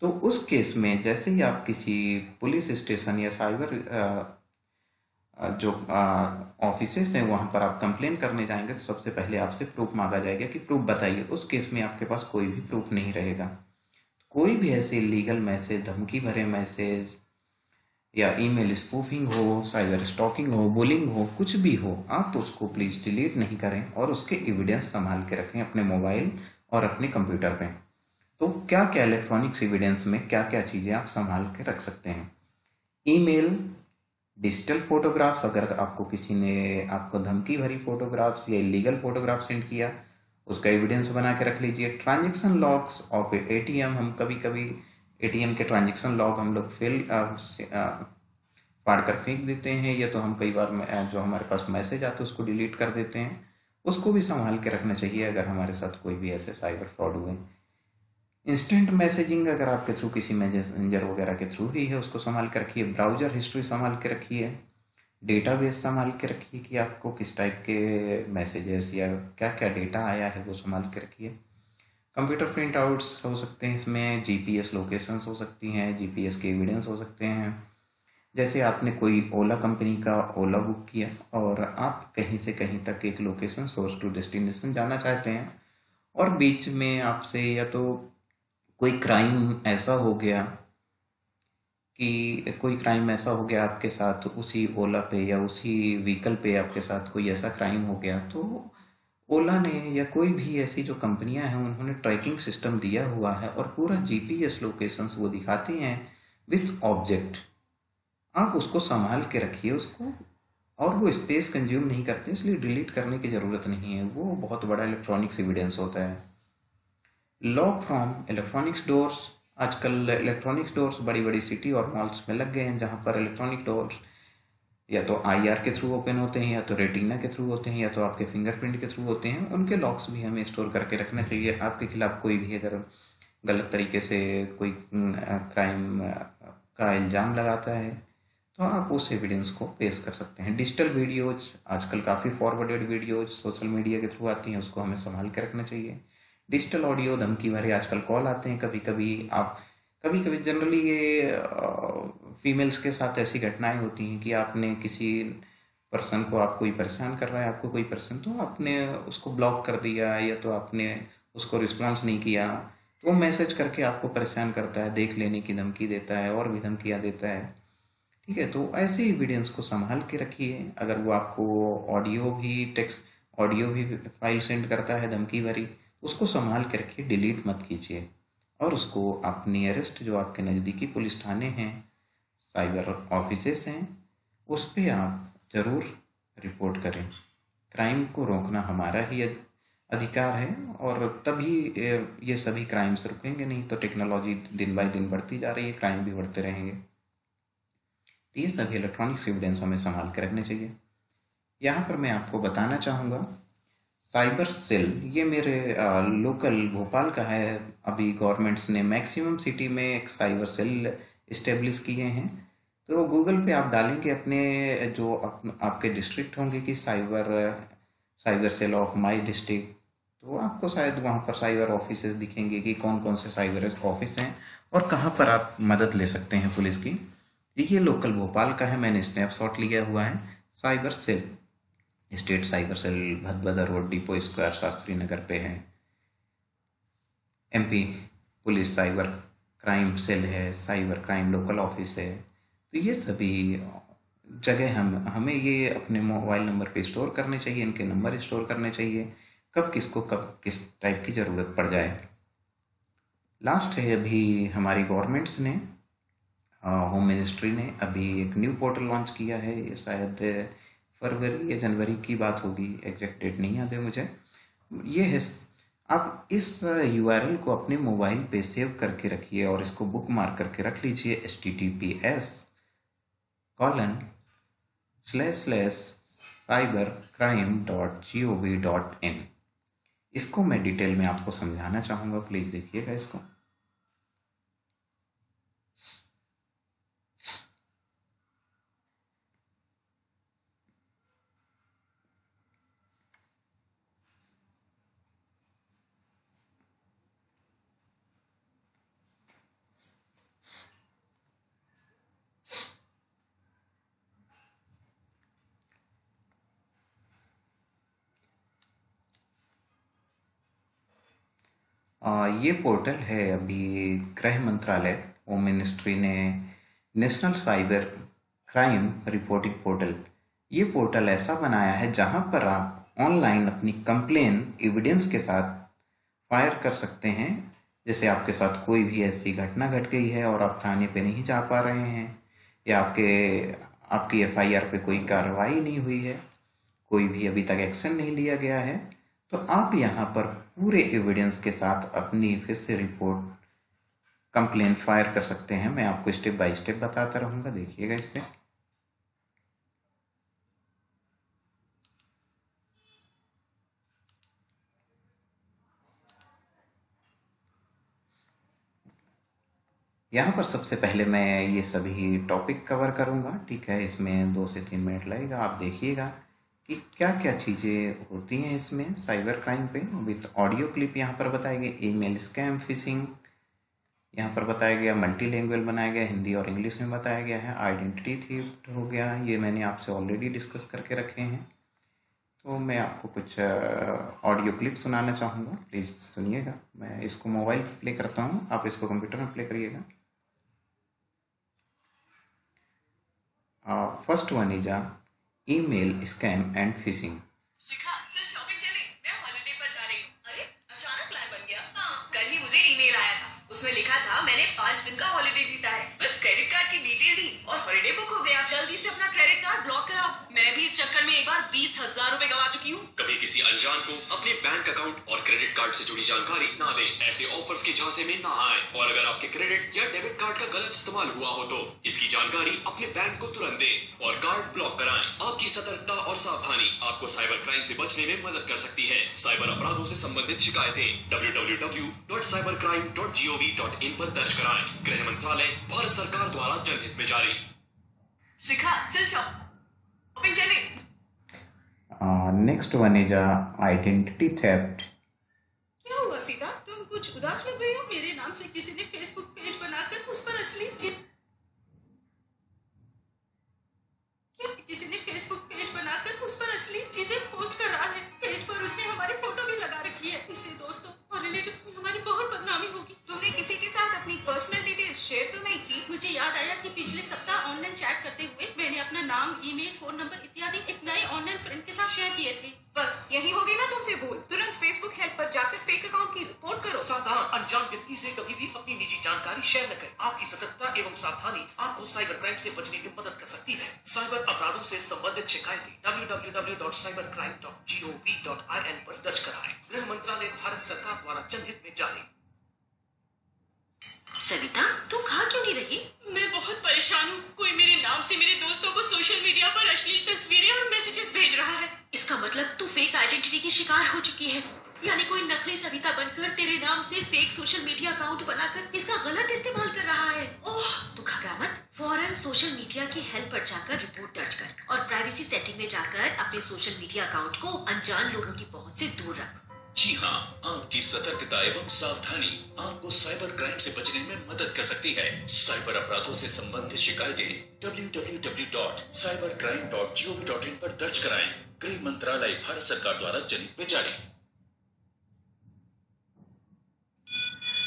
तो उस केस में जैसे ही आप किसी पुलिस स्टेशन या साइबर जो ऑफ़िस हैं, वहाँ पर आप कंप्लेन करने जाएँगे तो सबसे पहले आपसे प्रूफ मांगा जाएगा कि प्रूफ बताइए। उस केस में आपके पास कोई भी प्रूफ नहीं रहेगा। कोई भी ऐसे लीगल मैसेज धमकी भरे मैसेज या ईमेल स्पूफिंग हो साइबर स्टॉकिंग हो बुलिंग हो, कुछ भी हो, आप तो उसको प्लीज़ डिलीट नहीं करें और उसके एविडेंस संभाल के रखें अपने मोबाइल और अपने कंप्यूटर पे। तो क्या क्या इलेक्ट्रॉनिक्स एविडेंस में क्या क्या चीज़ें आप संभाल के रख सकते हैं? ईमेल डिजिटल फोटोग्राफ्स, अगर आपको किसी ने आपको धमकी भरी फोटोग्राफ्स या इलीगल फोटोग्राफ सेंड किया, उसका एविडेंस बना के रख लीजिए। ट्रांजेक्शन लॉग्स ऑफ़ एटीएम हम कभी कभी एटीएम के ट्रांजेक्शन लॉग हम लोग फिल फाड़ कर फेंक देते हैं, या तो हम कई बार जो हमारे पास मैसेज आता है, उसको डिलीट कर देते हैं। उसको भी संभाल के रखना चाहिए, अगर हमारे साथ कोई भी ऐसे साइबर फ्रॉड हुए। इंस्टेंट मैसेजिंग अगर आपके थ्रू किसी मैसेंजर वगैरह के थ्रू ही है, उसको संभाल के रखिए ब्राउज़र हिस्ट्री संभाल के रखिए डेटाबेस संभाल के रखिए कि आपको किस टाइप के मैसेजेस या क्या क्या डेटा आया है, वो संभाल के रखिए। कंप्यूटर प्रिंट आउट्स हो सकते हैं, इसमें जीपीएस लोकेशंस हो सकती हैं जीपीएस के एविडेंस हो सकते हैं। जैसे आपने कोई ओला कंपनी का ओला बुक किया और आप कहीं से कहीं तक एक लोकेशन सोर्स टू डेस्टिनेशन जाना चाहते हैं और बीच में आपसे या तो कोई क्राइम ऐसा हो गया कि कोई क्राइम ऐसा हो गया आपके साथ, उसी ओला पे या उसी व्हीकल पे आपके साथ कोई ऐसा क्राइम हो गया तो ओला ने या कोई भी ऐसी जो कंपनियाँ हैं, उन्होंने ट्रैकिंग सिस्टम दिया हुआ है और पूरा जीपीएस लोकेशंस वो दिखाती हैं विथ ऑब्जेक्ट आप उसको संभाल के रखिए उसको और वो स्पेस कंज्यूम नहीं करते, इसलिए डिलीट करने की ज़रूरत नहीं है। वो बहुत बड़ा इलेक्ट्रॉनिक्स एविडेंस होता है। लॉक फ्रॉम इलेक्ट्रॉनिक्स डोर्स आजकल इलेक्ट्रॉनिक्स डोर्स बड़ी बड़ी सिटी और मॉल्स में लग गए हैं, जहाँ पर इलेक्ट्रॉनिक डोर्स या तो आईआर के थ्रू ओपन होते हैं, या तो रेटिना के थ्रू होते हैं, या तो आपके फिंगरप्रिंट के थ्रू होते हैं। उनके लॉक्स भी हमें स्टोर करके रखना चाहिए। आपके खिलाफ कोई भी अगर गलत तरीके से कोई क्राइम का इल्ज़ाम लगाता है तो आप उस एविडेंस को पेश कर सकते हैं। डिजिटल वीडियोज़ आजकल काफ़ी फॉरवर्डेड वीडियोज़ सोशल मीडिया के थ्रू आती हैं, उसको हमें संभाल के रखना चाहिए। डिजिटल ऑडियो धमकी भरे आजकल कॉल आते हैं कभी कभी आप कभी कभी जनरली ये फीमेल्स के साथ ऐसी घटनाएँ होती हैं कि आपने किसी पर्सन को आप कोई परेशान कर रहा है, आपको कोई पर्सन तो आपने उसको ब्लॉक कर दिया या तो आपने उसको रिस्पॉन्स नहीं किया तो वो मैसेज करके आपको परेशान करता है, देख लेने की धमकी देता है, और भी धमकियाँ देता है। ठीक है तो ऐसे एविडेंस को संभाल के रखिए। अगर वो आपको ऑडियो भी, टेक्स्ट, ऑडियो भी फ़ाइल सेंड करता है धमकी भरी उसको संभाल के रखिए डिलीट मत कीजिए। और उसको आप नियरेस्ट जो आपके नज़दीकी पुलिस थाने हैं साइबर ऑफिसेस हैं, उस पर आप ज़रूर रिपोर्ट करें। क्राइम को रोकना हमारा ही अधिकार है और तभी ये सभी क्राइम्स रुकेंगे, नहीं तो टेक्नोलॉजी दिन बाय दिन बढ़ती जा रही है क्राइम भी बढ़ते रहेंगे। तो ये सभी इलेक्ट्रॉनिक्स एविडेंस हमें संभाल के रखने चाहिए। यहाँ पर मैं आपको बताना चाहूँगा साइबर सेल ये मेरे आ, लोकल भोपाल का है। अभी गवर्नमेंट्स ने मैक्सिमम सिटी में एक साइबर सेल इस्टेब्लिश किए हैं। तो गूगल पे आप डालेंगे अपने जो आप, आपके डिस्ट्रिक्ट होंगे कि cyber cyber cell of my district तो आपको शायद वहाँ पर साइबर ऑफ़िस दिखेंगे कि कौन कौन से साइबर ऑफ़िस हैं और कहाँ पर आप मदद ले सकते हैं पुलिस की। ये लोकल भोपाल का है मैंने स्नैपशॉट लिया हुआ है cyber cell. State cyber cell Bhadbhada road, depot square, Shastri Nagar पे है। MP, police, cyber crime cell है, साइबर क्राइम लोकल ऑफ़िस है। तो ये सभी जगह हम, हमें ये अपने मोबाइल नंबर पे स्टोर करने चाहिए, इनके नंबर स्टोर करने चाहिए। कब किसको, कब किस टाइप की ज़रूरत पड़ जाए। लास्ट है अभी हमारी गवर्नमेंट्स ने होम मिनिस्ट्री ने अभी एक न्यू पोर्टल लॉन्च किया है। शायद फरवरी या जनवरी की बात होगी एग्जैक्ट डेट नहीं याद है मुझे। ये है, आप इस यूआरएल को अपने मोबाइल पे सेव करके रखिए और इसको बुक मार्क करके रख लीजिए H T T P S colon slash slash cyber crime dot G O V dot in इसको मैं डिटेल में आपको समझाना चाहूँगा प्लीज़ देखिएगा इसको। ये पोर्टल है अभी गृह मंत्रालय, होम मिनिस्ट्री ने national cyber crime reporting portal. ये पोर्टल ऐसा बनाया है जहाँ पर आप ऑनलाइन अपनी कंप्लेन, एविडेंस के साथ फायर कर सकते हैं। जैसे आपके साथ कोई भी ऐसी घटना घट गट गई है और आप थाने पे नहीं जा पा रहे हैं, या आपके, आपकी एफआईआर पे कोई कार्रवाई नहीं हुई है, कोई भी अभी तक एक्शन नहीं लिया गया है तो आप यहाँ पर पूरे एविडेंस के साथ अपनी फिर से रिपोर्ट कंप्लेन फायर कर सकते हैं। मैं आपको स्टेप बाय स्टेप बताता रहूँगा। देखिएगा इस पर यहाँ पर सबसे पहले मैं ये सभी टॉपिक कवर करूँगा। ठीक है, इसमें दो से तीन मिनट लगेगा। आप देखिएगा। कि क्या क्या चीज़ें होती हैं इसमें साइबर क्राइम पे? विथ ऑडियो क्लिप यहाँ पर बताया गया, ईमेल स्कैम, फिशिंग, यहाँ पर बताया गया मल्टी लैंग्वेज बनाया गया, हिंदी और इंग्लिश में बताया गया है, आइडेंटिटी थीफ्ट हो गया, ये मैंने आपसे ऑलरेडी डिस्कस करके रखे हैं। तो मैं आपको कुछ ऑडियो क्लिप सुनाना चाहूँगा प्लीज़ सुनिएगा। मैं इसको मोबाइल पर प्ले करता हूँ, आप इसको कंप्यूटर में प्ले करिएगा। First one is email scam and phishing Shikha, चल शॉपिंग मैं हॉलिडे पर जा रही हूँ। अरे, अचानक प्लान बन गया। हाँ कल ही मुझे ईमेल आया था। उसमें लिखा था, मैंने पाँच दिन का हॉलीडे जीता है। बस क्रेडिट कार्ड की डिटेल दी और हॉलीडे बुक हो गया। जल्दी से अपना क्रेडिट कार्ड ब्लॉक कराओ मैं भी इस चक्कर में एक बार बीस हज़ार रूपए गवा चुकी हूँ। कभी किसी अनजान को अपने बैंक अकाउंट और क्रेडिट कार्ड से जुड़ी जानकारी ना दे। ऐसे ऑफर्स के झांसे में ना आए। और अगर आपके क्रेडिट या डेबिट कार्ड का गलत इस्तेमाल हुआ हो तो इसकी जानकारी अपने बैंक को तुरंत दे और कार्ड ब्लॉक कराएँ। आपकी सतर्कता और सावधानी आपको साइबर क्राइम से बचने में मदद कर सकती है। साइबर अपराधों से संबंधित शिकायतें www.cybercrime.gov.in पर दर्ज कराएँ। गृह मंत्रालय भारत सरकार द्वारा जनहित में जारी। शिखा चल शॉपिंग चले। Next one is identity theft क्या हुआ सीता? तुम कुछ उदास लग रही हो? मेरे नाम से किसी ने फेसबुक पेज बनाकर उस पर अश्लील चीज़ किसी ने फेसबुक पेज बनाकर उस पर अश्लील चीज़ें पोस्ट कर रहा है? पेज पर उसने हमारी फ़ोटो भी लगा रखी है। इससे दोस्तों और रिलेटिव्स में हमारी बहुत बदनामी होगी। तुमने किसी के साथ अपनी पर्सनल डिटेल्स शेयर तो नहीं की? मुझे याद आया कि पिछले सप्ताह ऑनलाइन चैट करते हुए मैंने अपना नाम ईमेल फ़ोन नंबर इत्यादि एक नए ऑनलाइन फ्रेंड के साथ शेयर किए थे। बस, यही होगी ना तुमसे भूल। तुरंत फेसबुक हेल्प पर जाकर फेक अकाउंट की रिपोर्ट करो। सावधान अनजान व्यक्ति से कभी भी अपनी निजी जानकारी शेयर न करें। आपकी सतर्कता एवं सावधानी आपको साइबर क्राइम से बचने में मदद कर सकती है। साइबर अपराधों से संबंधित शिकायतें www.cybercrime.gov.in पर दर्ज कराएँ। गृह मंत्रालय, भारत सरकार द्वारा जनहित में जारी। सविता तू खा क्यों नहीं रही? मैं बहुत परेशान हूँ। कोई मेरे नाम से मेरे दोस्तों को सोशल मीडिया पर अश्लील तस्वीरें और मैसेजेस भेज रहा है। इसका मतलब तू फेक आइडेंटिटी की शिकार हो चुकी है। यानी कोई नकली सविता बनकर तेरे नाम से फेक सोशल मीडिया अकाउंट बनाकर इसका गलत इस्तेमाल कर रहा है। ओह! तू घबरा मत। फ़ौरन सोशल मीडिया की हेल्प पर जाकर रिपोर्ट दर्ज कर और प्राइवेसी सेटिंग में जाकर अपने सोशल मीडिया अकाउंट को अनजान लोगों की पहुँच से दूर रख। जी हाँ आपकी सतर्कता एवं सावधानी आपको साइबर क्राइम से बचने में मदद कर सकती है। साइबर अपराधों से संबंधित शिकायतें www.cybercrime.gov.in पर दर्ज कराएँ। गृह मंत्रालय भारत सरकार द्वारा जनित में जारी।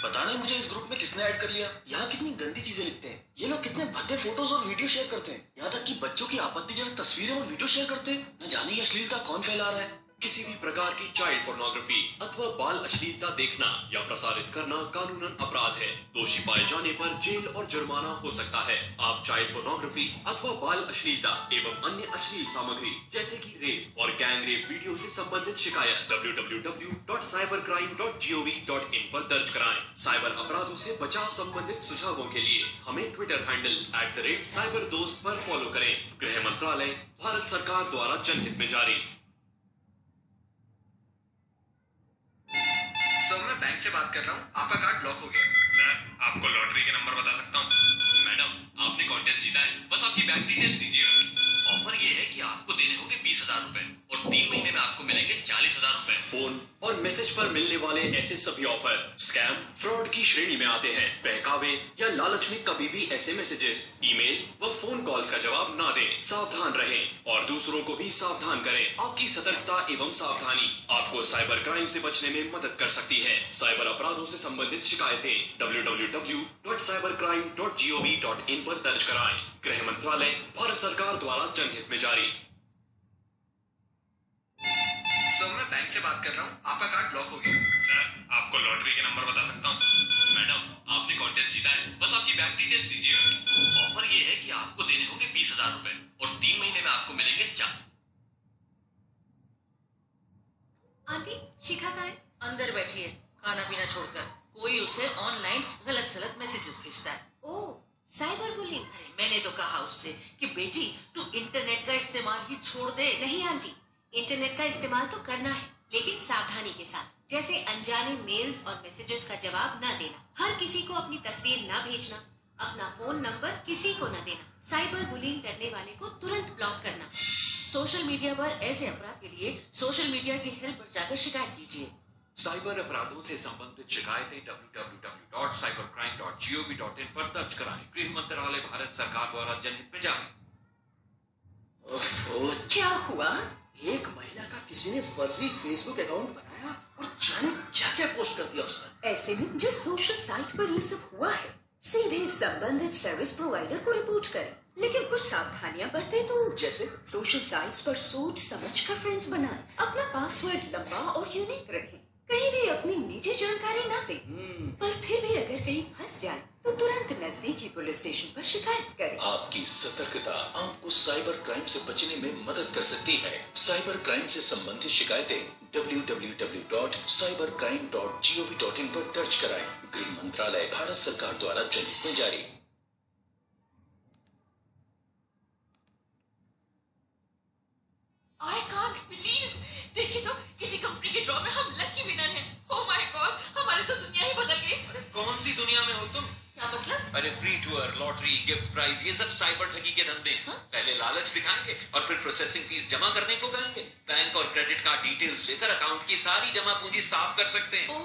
पता नहीं मुझे इस ग्रुप में किसने ऐड कर लिया? यहाँ कितनी गंदी चीज़ें लिखते हैं। ये लोग कितने भद्दे फ़ोटोज़ और वीडियो शेयर करते हैं। यहाँ तक कि बच्चों की आपत्तिजनक तस्वीरें और वीडियो शेयर करते हैं। न जाने अश्लीलता कौन फैला रहा है। किसी भी प्रकार की चाइल्ड पोर्नोग्राफी अथवा बाल अश्लीलता देखना या प्रसारित करना कानूनन अपराध है। दोषी पाए जाने पर जेल और जुर्माना हो सकता है। आप चाइल्ड पोर्नोग्राफी अथवा बाल अश्लीलता एवं अन्य अश्लील सामग्री, जैसे कि रेप और गैंग रेप वीडियो से संबंधित शिकायत www.cybercrime.gov.in पर दर्ज कराएँ। साइबर अपराधों से बचाव संबंधित सुझावों के लिए हमें Twitter handle at the rate cyber दोस्त पर फॉलो करें। गृह मंत्रालय, भारत सरकार द्वारा जनहित में जारी। सर मैं बैंक से बात कर रहा हूँ। आपका कार्ड ब्लॉक हो गया। सर आपको लॉटरी के नंबर बता सकता हूँ। मैडम आपने कॉन्टेस्ट जीता है। बस आपकी बैंक डिटेल्स दीजिए। ऑफ़र ये है कि आपको देने होंगे बीस हज़ार रूपए और तीन महीने में आपको मिलेंगे चालीस हज़ार रूपए। फ़ोन और मैसेज पर मिलने वाले ऐसे सभी ऑफ़र स्कैम, फ्रॉड की श्रेणी में आते हैं। बहकावे या लालच में कभी भी ऐसे मैसेजेस, ईमेल व फ़ोन कॉल्स का जवाब ना दें। सावधान रहें और दूसरों को भी सावधान करें। आपकी सतर्कता एवं सावधानी आपको साइबर क्राइम से बचने में मदद कर सकती है। साइबर अपराधों से संबंधित शिकायतें www.cybercrime.gov.in पर दर्ज कराएँ। गृह मंत्रालय, भारत सरकार द्वारा जनहित में जारी सर मैं बैंक से बात कर रहा हूँ। आपका कार्ड ब्लॉक हो गया। सर आपको लॉटरी के नंबर बता सकता हूँ। मैडम आपने कॉन्टेस्ट जीता है। बस आपकी बैंक डिटेल्स दीजिए। ऑफ़र ये है कि आपको देने होंगे बीस हज़ार रूपए और तीन महीने में आपको मिलेंगे चार। आंटी शिखा का है। अंदर बैठी है खाना पीना छोड़कर। कोई उसे ऑनलाइन गलत सलत मैसेजेस भेजता है। Cyber bullying? अरे मैंने तो कहा उससे कि बेटी तू इंटरनेट का इस्तेमाल ही छोड़ दे। नहीं आंटी। इंटरनेट का इस्तेमाल तो करना है लेकिन सावधानी के साथ। जैसे अनजाने मेल्स और मैसेजेस का जवाब न देना। हर किसी को अपनी तस्वीर न भेजना अपना फ़ोन नंबर किसी को न देना। साइबर बुलिंग करने वाले को तुरंत ब्लॉक करना। सोशल मीडिया पर ऐसे अपराध के लिए सोशल मीडिया की हेल्प पर जाकर शिकायत कीजिए। साइबर अपराधों से संबंधित शिकायतें www.cybercrime.gov.in पर दर्ज कराएँ। गृह मंत्रालय भारत सरकार द्वारा जनहित में जारी। क्या हुआ? एक महिला का किसी ने फर्जी फेसबुक अकाउंट बनाया और जाने क्या क्या पोस्ट कर दिया उस पर ऐसे में जिस सोशल साइट पर ये सब हुआ है सीधे संबंधित सर्विस प्रोवाइडर को रिपोर्ट करें। लेकिन कुछ सावधानियाँ बरतें तो जैसे? सोशल साइट्स पर सोच समझ कर फ्रेंड्स बनाएँ। अपना पासवर्ड लंबा और यूनिक रखें। कहीं भी अपनी निजी जानकारी ना दें। हम्म, पर फिर भी अगर कहीं फंस जाए तो तुरंत नजदीकी पुलिस स्टेशन पर शिकायत करें। आपकी सतर्कता आपको साइबर क्राइम से बचने में मदद कर सकती है। साइबर क्राइम से संबंधित शिकायतें www.cybercrime.gov.in पर दर्ज कराएँ। गृह मंत्रालय भारत सरकार द्वारा जनहित में जारी। आई कांट बिलीव देखिए तो किसी कंपनी के ड्रॉ में हम लकी विनर हैं ओह माय गॉड हमारी तो दुनिया ही बदल गई अरे कौन सी दुनिया में हो तुम? क्या मतलब? अरे free tour lottery gift prize ये सब साइबर ठगी के धंधे हैं। हाँ? पहले लालच दिखाएँगे और फिर प्रोसेसिंग फ़ीस जमा करने को कहेंगे। बैंक और क्रेडिट कार्ड डिटेल्स लेकर अकाउंट की सारी जमा पूंजी साफ़ कर सकते हैं।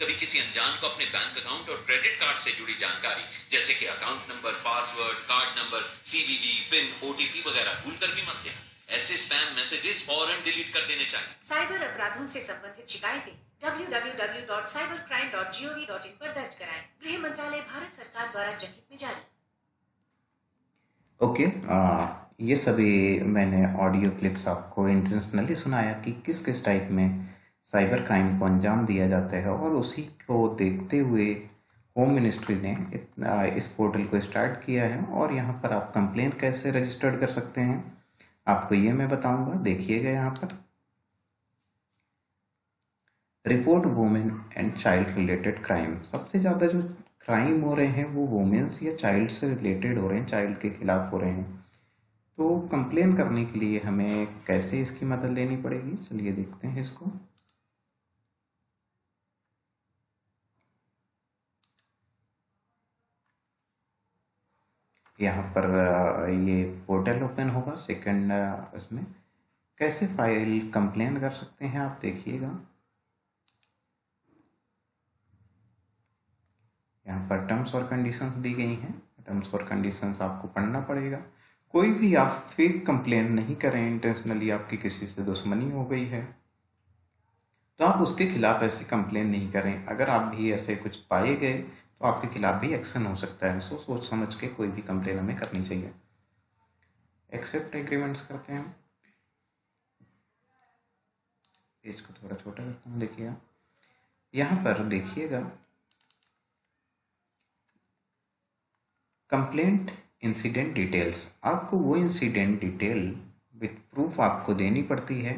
कभी किसी अनजान को अपने बैंक अकाउंट और क्रेडिट कार्ड से जुड़ी जानकारी जैसे कि account number password card number CVV PIN OTP वगैरह भूल कर भी मत देना ऐसे स्पैम मैसेजेस फ़ौरन डिलीट कर देने चाहिए। साइबर अपराधों से संबंधित शिकायतें। www.cybercrime.gov.in पर दर्ज कराएँ। गृह मंत्रालय भारत सरकार द्वारा जनहित में जारी। ओके आ, ये सभी मैंने ऑडियो क्लिप्स आपको इंटेंशनली सुनाया कि किस किस टाइप में साइबर क्राइम को अंजाम दिया जाता है और उसी को देखते हुए होम मिनिस्ट्री ने इस पोर्टल को स्टार्ट किया है और यहाँ पर आप कंप्लेंट कैसे रजिस्टर्ड कर सकते हैं आपको ये मैं बताऊँगा। देखिएगा यहाँ पर। Report women and child related crime. सबसे ज़्यादा जो क्राइम हो रहे हैं वो वुमेन्स या चाइल्ड से रिलेटेड हो रहे हैं, चाइल्ड के खिलाफ हो रहे हैं। तो कंप्लेन करने के लिए हमें कैसे इसकी मदद लेनी पड़ेगी? चलिए देखते हैं इसको। यहाँ पर ये पोर्टल ओपन होगा, सेकंड इसमें। कैसे फ़ाइल कंप्लेन कर सकते हैं आप, देखिएगा। यहाँ पर टर्म्स और कंडीशंस दी गई हैं। टर्म्स और कंडीशंस आपको पढ़ना पड़ेगा। कोई भी आप फेक कंप्लेन नहीं करें इंटेंशनली आपकी किसी से दुश्मनी हो गई है। तो आप उसके खिलाफ ऐसे कंप्लेन नहीं करें। अगर आप भी ऐसे कुछ पाए गए तो आपके खिलाफ भी एक्शन हो सकता है। सो सोच समझ के कोई भी कंप्लेन हमें करनी चाहिए। एक्सेप्ट एग्रीमेंट्स करते हैं पेज को थोड़ा छोटा करता हूँ, देखिए यहाँ पर देखिएगा कंप्लेंट इंसिडेंट डिटेल्स आपको वो इंसिडेंट डिटेल विथ प्रूफ आपको देनी पड़ती है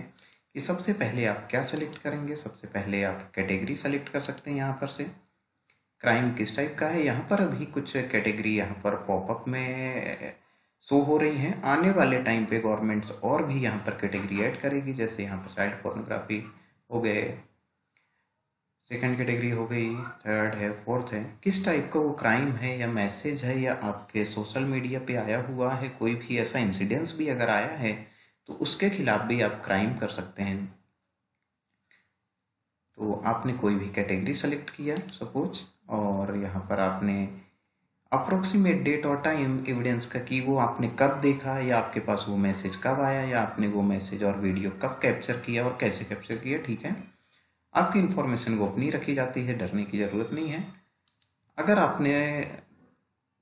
कि सबसे पहले आप क्या सेलेक्ट करेंगे? सबसे पहले आप कैटेगरी सेलेक्ट कर सकते हैं यहाँ पर से। क्राइम किस टाइप का है? यहाँ पर अभी कुछ कैटेगरी यहाँ पर पॉपअप में शो हो रही हैं। आने वाले टाइम पे गवर्नमेंट्स और भी यहाँ पर कैटेगरी ऐड करेगी, जैसे यहाँ पर चाइल्ड फोर्नोग्राफी हो गए सेकंड कैटेगरी हो गई थर्ड है फोर्थ है। किस टाइप का वो क्राइम है या मैसेज है या आपके सोशल मीडिया पे आया हुआ है, कोई भी ऐसा इंसिडेंस भी अगर आया है तो उसके खिलाफ भी आप क्राइम कर सकते हैं। तो आपने कोई भी कैटेगरी सेलेक्ट किया सपोज़ और यहाँ पर आपने अप्रोक्सीमेट डेट और टाइम एविडेंस का कि वो आपने कब देखा या आपके पास वो मैसेज कब आया या आपने वो मैसेज और वीडियो कब कैप्चर किया और कैसे कैप्चर किया, ठीक है? आपकी इन्फॉर्मेशन गोपनीय रखी जाती है, डरने की ज़रूरत नहीं है। अगर आपने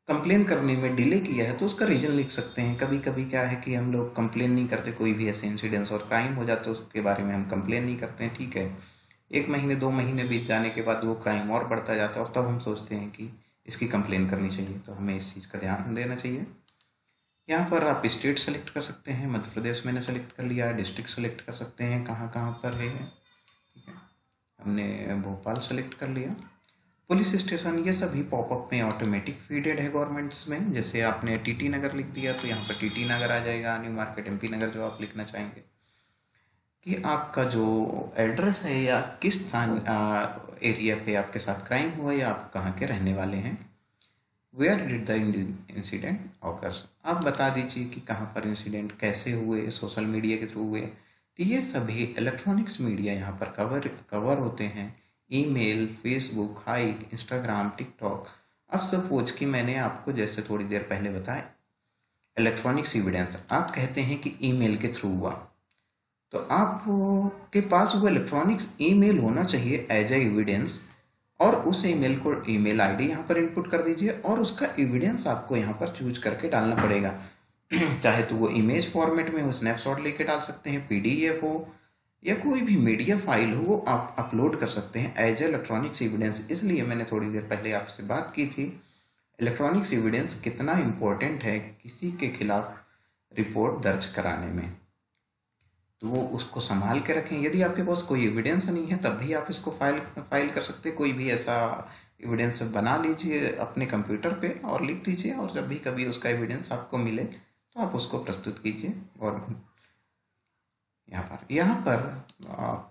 कंप्लेन करने में डिले किया है तो उसका रीज़न लिख सकते हैं। कभी कभी क्या है कि हम लोग कंप्लेन नहीं करते, कोई भी ऐसे इंसिडेंट्स और क्राइम हो जाते उसके बारे में हम कंप्लेन नहीं करते हैं, ठीक है? एक महीने, दो महीने बीत जाने के बाद वो क्राइम और बढ़ता जाता है, और तब हम सोचते हैं कि इसकी कंप्लेन करनी चाहिए। तो हमें इस चीज़ का ध्यान देना चाहिए। यहाँ पर आप स्टेट सेलेक्ट कर सकते हैं, मध्य प्रदेश मैंने सेलेक्ट कर लिया डिस्ट्रिक्ट सेलेक्ट कर सकते हैं कहाँ कहाँ पर है। हमने भोपाल सेलेक्ट कर लिया। पुलिस स्टेशन ये सभी पॉपअप में ऑटोमेटिक फीडेड है गवर्नमेंट्स में। जैसे आपने टीटी नगर लिख दिया तो यहाँ पर टीटी नगर आ जाएगा न्यू मार्केट एमपी नगर जो आप लिखना चाहेंगे। कि आपका जो एड्रेस है या किस स्थान एरिया पे आपके साथ क्राइम हुआ या आप कहाँ के रहने वाले हैं where did the incident occurs आप बता दीजिए कि कहाँ पर इंसिडेंट कैसे हुए सोशल मीडिया के थ्रू हुए तो ये सभी इलेक्ट्रॉनिक्स मीडिया यहाँ पर कवर कवर होते हैं। Email Facebook Hike Instagram TikTok अब सपोज़ कि मैंने आपको जैसे थोड़ी देर पहले बताया इलेक्ट्रॉनिक्स एविडेंस आप कहते हैं कि ईमेल के थ्रू हुआ। तो आप के पास वो इलेक्ट्रॉनिक्स ईमेल होना चाहिए एज ए एविडेंस और उस ईमेल को ईमेल आईडी यहाँ पर इनपुट कर दीजिए, और उसका एविडेंस आपको यहाँ पर चूज़ करके डालना पड़ेगा। चाहे तो वो इमेज फॉर्मेट में हो स्नैपशॉट लेके डाल सकते हैं पीडीएफ हो, या कोई भी मीडिया फ़ाइल हो, वो आप अपलोड कर सकते हैं एज ए इलेक्ट्रॉनिक्स एविडेंस इसलिए मैंने थोड़ी देर पहले आपसे बात की थी इलेक्ट्रॉनिक्स एविडेंस कितना इम्पोर्टेंट है किसी के खिलाफ रिपोर्ट दर्ज कराने में। तो वो उसको संभाल के रखें। यदि आपके पास कोई एविडेंस नहीं है, तब भी आप इसको फ़ाइल फ़ाइल कर सकते हैं। कोई भी ऐसा एविडेंस बना लीजिए अपने कंप्यूटर पे और लिख दीजिए, और जब भी कभी उसका एविडेंस आपको मिले तो आप उसको प्रस्तुत कीजिए और यहाँ पर यहाँ पर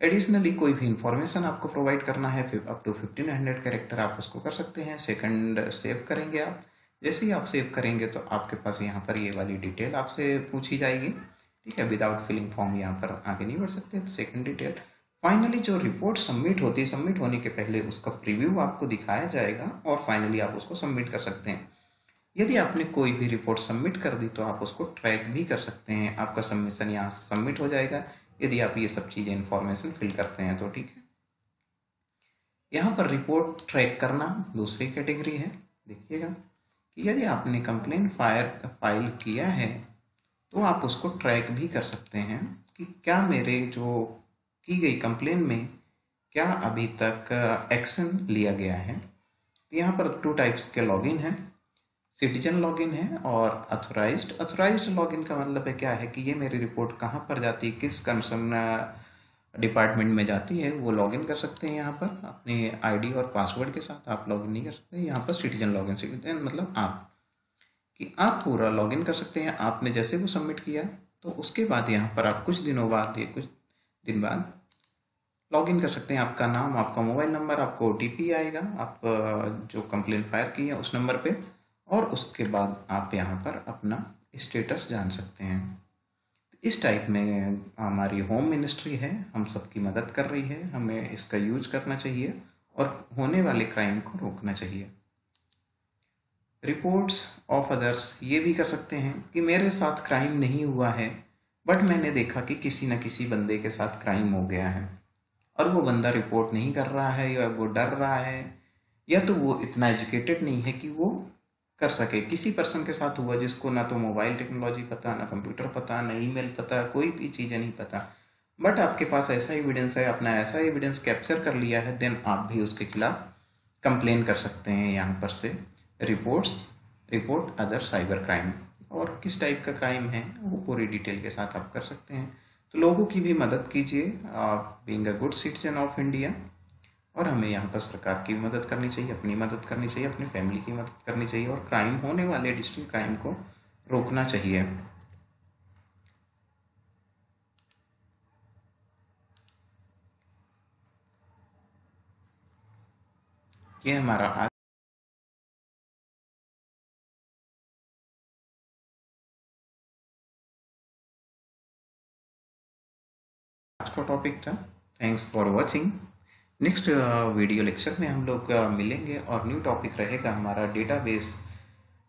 एडिशनली कोई भी इंफॉर्मेशन आपको प्रोवाइड करना है up to fifteen hundred character आप उसको कर सकते हैं। सेकंड सेव करेंगे आप। जैसे ही आप सेव करेंगे तो आपके पास यहाँ पर ये वाली डिटेल आपसे पूछी जाएगी। ठीक है विदाउट फिलिंग फॉर्म यहाँ पर आगे नहीं बढ़ सकते। सेकंड डिटेल फाइनली जो रिपोर्ट सबमिट होती है सबमिट होने के पहले उसका प्रीव्यू आपको दिखाया जाएगा और फाइनली आप उसको सबमिट कर सकते हैं। यदि आपने कोई भी रिपोर्ट सबमिट कर दी तो आप उसको ट्रैक भी कर सकते हैं। आपका सबमिशन यहाँ से सबमिट हो जाएगा। यदि आप ये सब चीज़ें इन्फॉर्मेशन फिल करते हैं तो ठीक है। यहाँ पर रिपोर्ट ट्रैक करना दूसरी कैटेगरी है। देखिएगा कि यदि आपने कंप्लेन फायर फ़ाइल किया है तो आप उसको ट्रैक भी कर सकते हैं कि क्या मेरे जो की गई कंप्लेन में क्या अभी तक एक्शन लिया गया है। यहाँ पर टू टाइप्स के लॉगिन हैं। सिटीजन लॉगिन है और अथोराइज्ड अथोराइज्ड लॉगिन का मतलब है क्या है कि ये मेरी रिपोर्ट कहाँ पर जाती है, किस कंसर्न डिपार्टमेंट में जाती है, वो लॉगिन कर सकते हैं यहाँ पर, अपने आईडी और पासवर्ड के साथ आप लॉगिन नहीं कर सकते, यहाँ पर सिटीजन लॉगिन सिटीजन मतलब आप, कि आप पूरा लॉगिन कर सकते हैं, आपने जैसे वो सबमिट किया तो उसके बाद यहाँ पर आप कुछ दिनों बाद या कुछ दिन बाद लॉगिन कर सकते हैं, आपका नाम, आपका मोबाइल नंबर आपको ओ आएगा, आप जो कंप्लेन फायर की है उस नंबर पे और उसके बाद आप यहाँ पर अपना स्टेटस जान सकते हैं। इस टाइप में हमारी होम मिनिस्ट्री है, हम सबकी मदद कर रही है, हमें इसका यूज़ करना चाहिए और होने वाले क्राइम को रोकना चाहिए। रिपोर्ट्स ऑफ़ अदर्स ये भी कर सकते हैं कि मेरे साथ क्राइम नहीं हुआ है बट मैंने देखा कि किसी न किसी बंदे के साथ क्राइम हो गया है। और वो बंदा रिपोर्ट नहीं कर रहा है या वो डर रहा है, या तो वो इतना एजुकेटेड नहीं है कि वो कर सके। किसी पर्सन के साथ हुआ जिसको ना तो मोबाइल टेक्नोलॉजी पता, ना कंप्यूटर पता, ना ईमेल पता, कोई भी चीज़ें नहीं पता। बट आपके पास ऐसा एविडेंस है अपना ऐसा एविडेंस कैप्चर कर लिया है देन आप भी उसके खिलाफ कंप्लेन कर सकते हैं यहाँ पर से। Reports report other cyber crime और किस टाइप का क्राइम है, वो पूरी डिटेल के साथ आप कर सकते हैं। तो लोगों की भी मदद कीजिए। Being a good citizen of India और हमें यहाँ पर सरकार की मदद करनी चाहिए, अपनी मदद करनी चाहिए, अपनी फैमिली की मदद करनी चाहिए और क्राइम होने वाले डिजिटल क्राइम को रोकना चाहिए। ये हमारा आज आज का टॉपिक था। Thanks for watching next video lecture में हम लोग uh, मिलेंगे और न्यू टॉपिक रहेगा हमारा डेटाबेस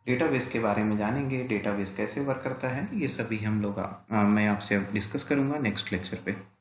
डेटाबेस के बारे में जानेंगे डेटाबेस कैसे वर्क करता है ये सभी हम लोग uh, मैं आपसे डिस्कस करूँगा नेक्स्ट लेक्चर पे.